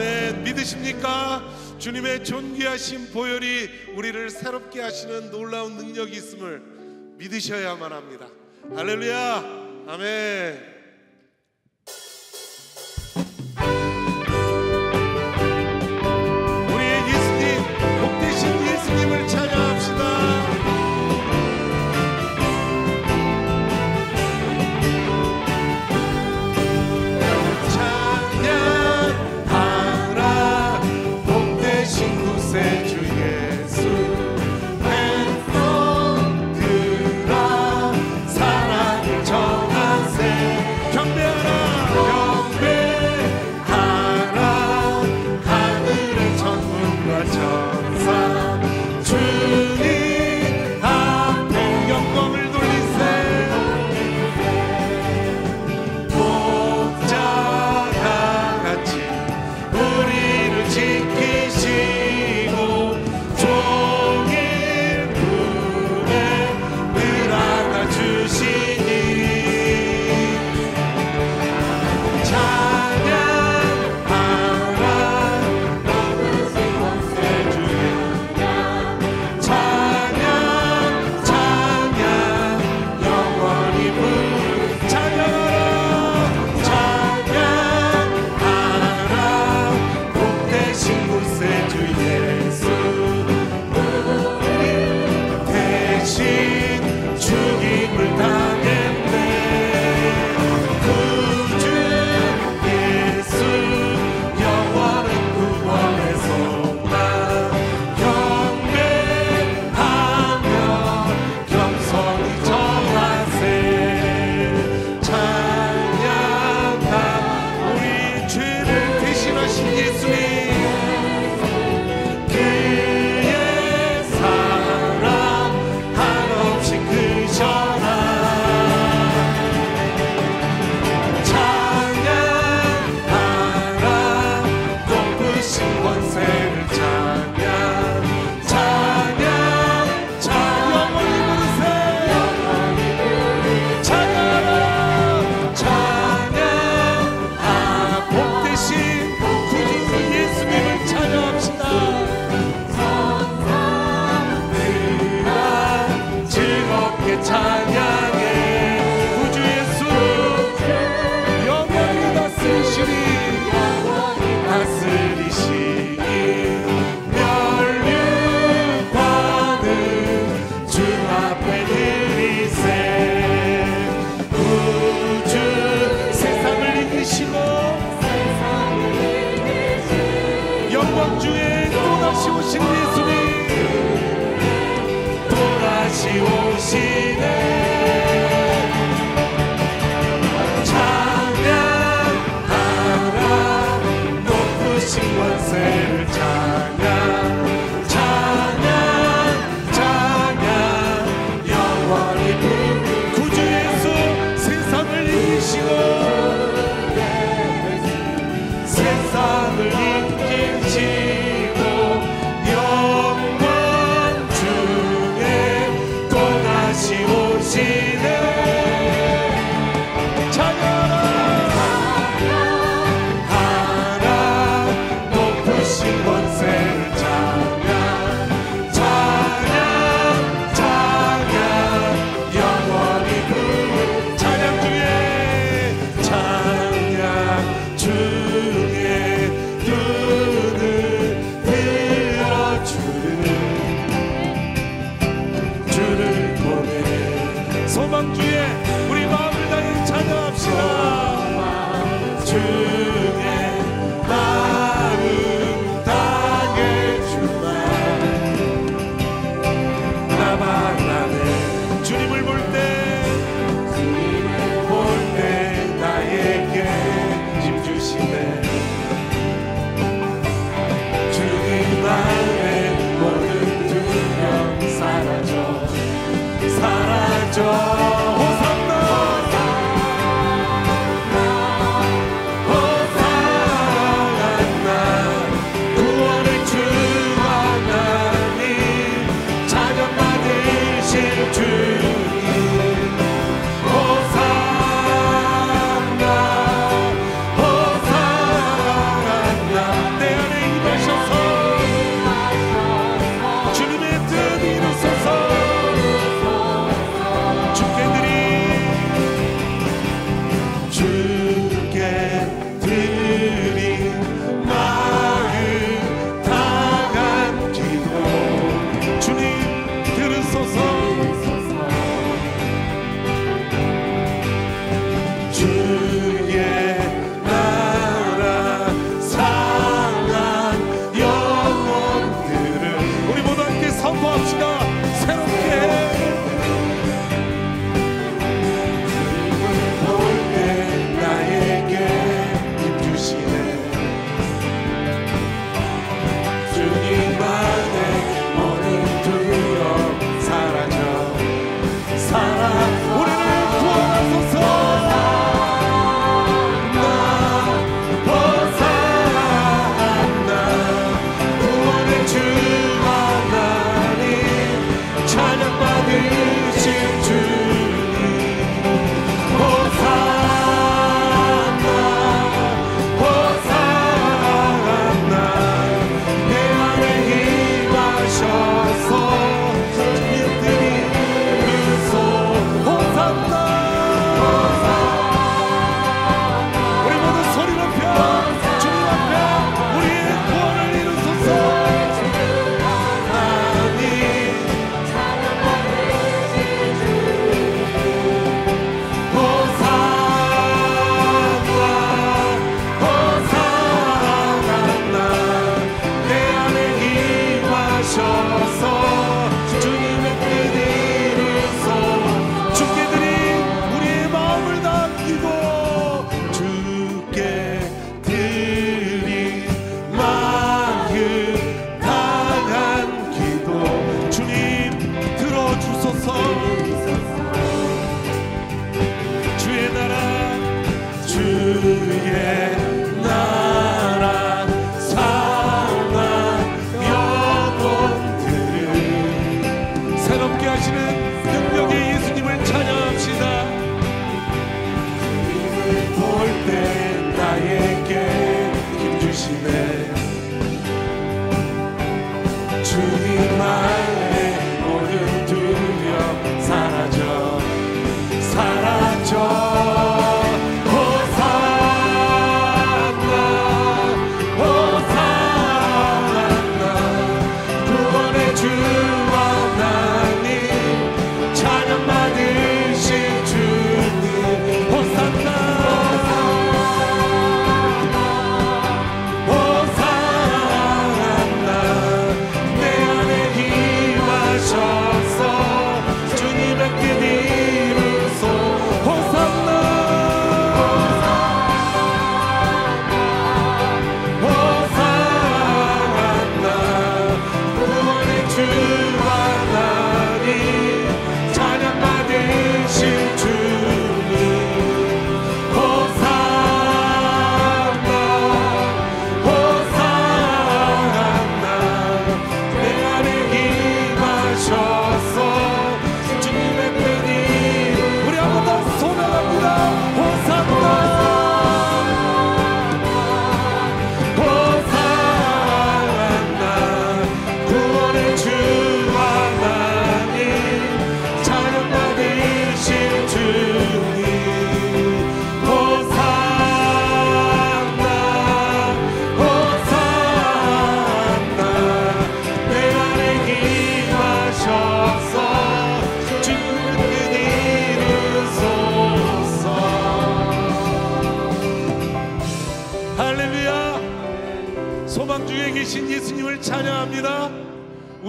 아멘. 믿으십니까? 주님의 존귀하신 보혈이 우리를 새롭게 하시는 놀라운 능력이 있음을 믿으셔야만 합니다. 할렐루야. 아멘. every day.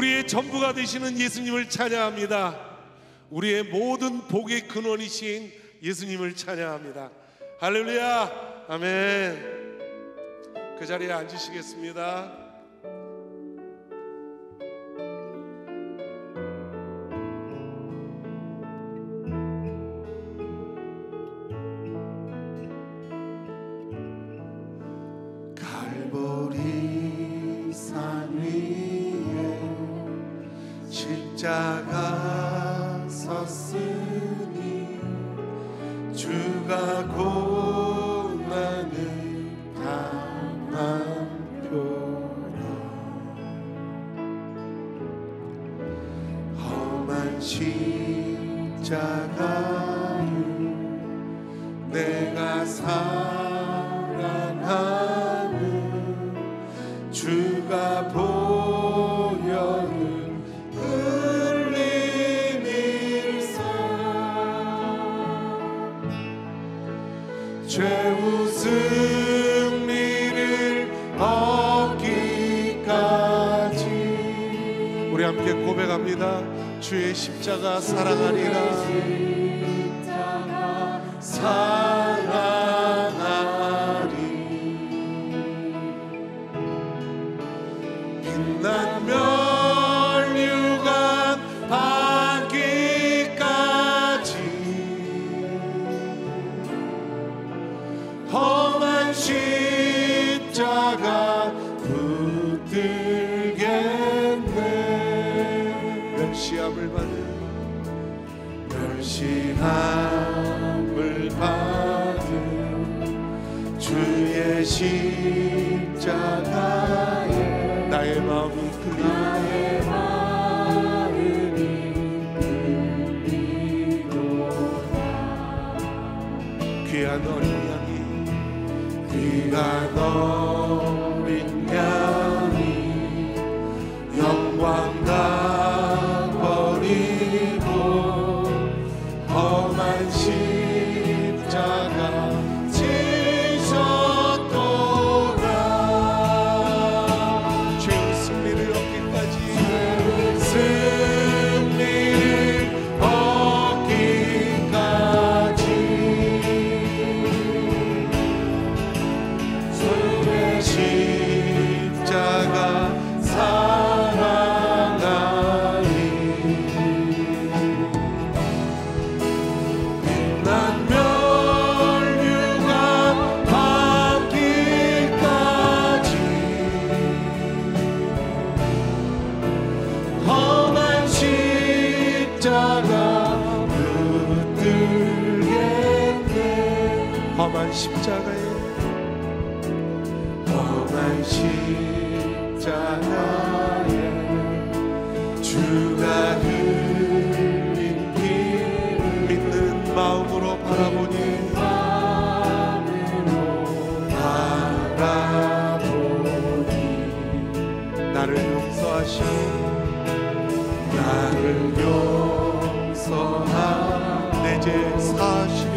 우리의 전부가 되시는 예수님을 찬양합니다. 우리의 모든 복의 근원이신 예수님을 찬양합니다. 할렐루야. 아멘. 그 자리에 앉으시겠습니다. 최후 승리를 얻기까지. 우리 함께 고백합니다. 주의 십자가 사랑하리라. 去 지. 나를 용서하시고 나를 용서하내 죄 사시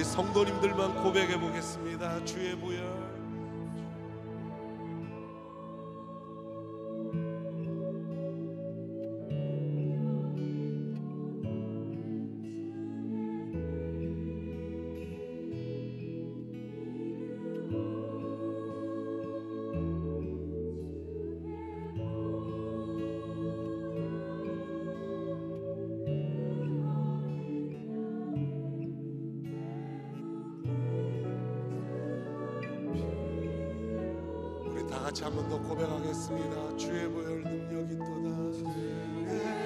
우리 성도님들만 고백해 보겠습니다. 주의 보혈. 같이 한 번 더 고백하겠습니다. 주의 보혈 능력이 또다.